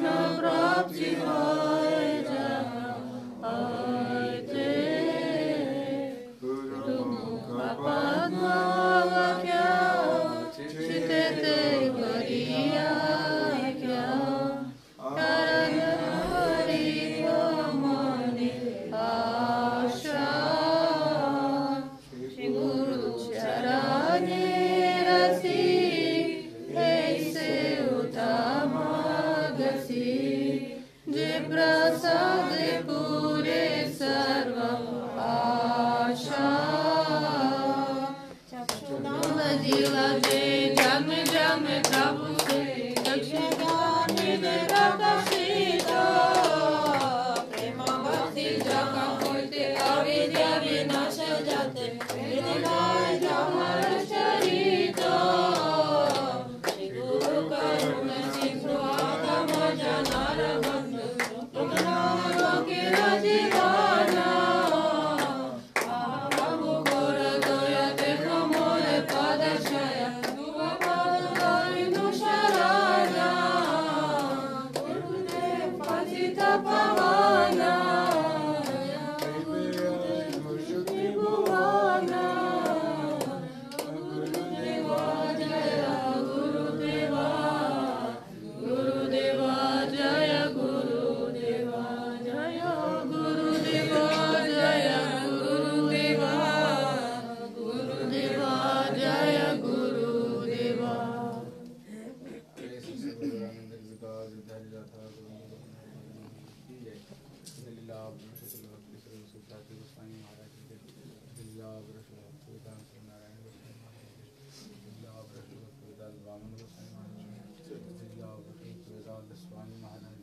вечно правдива. de Yeah. upon जाति गोस्वामी महाराज जी वृषभ वेदांत नारायण गोस्वामी महाराज जिला वृषभ वेदांत वामन गोस्वामी महाराज जिला वृषभ वेदांत स्वामी महाराज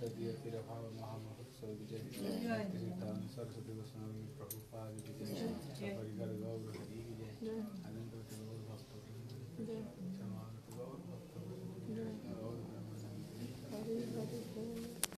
तदीय तिरभाव महामहोत्सव विजय श्रीतान सरस्वती गोस्वामी प्रभुपाद विजय परिकर गौर हरि विजय अनंत गौर भक्त समागत गौर भक्त गौर ब्रह्म हरि हरि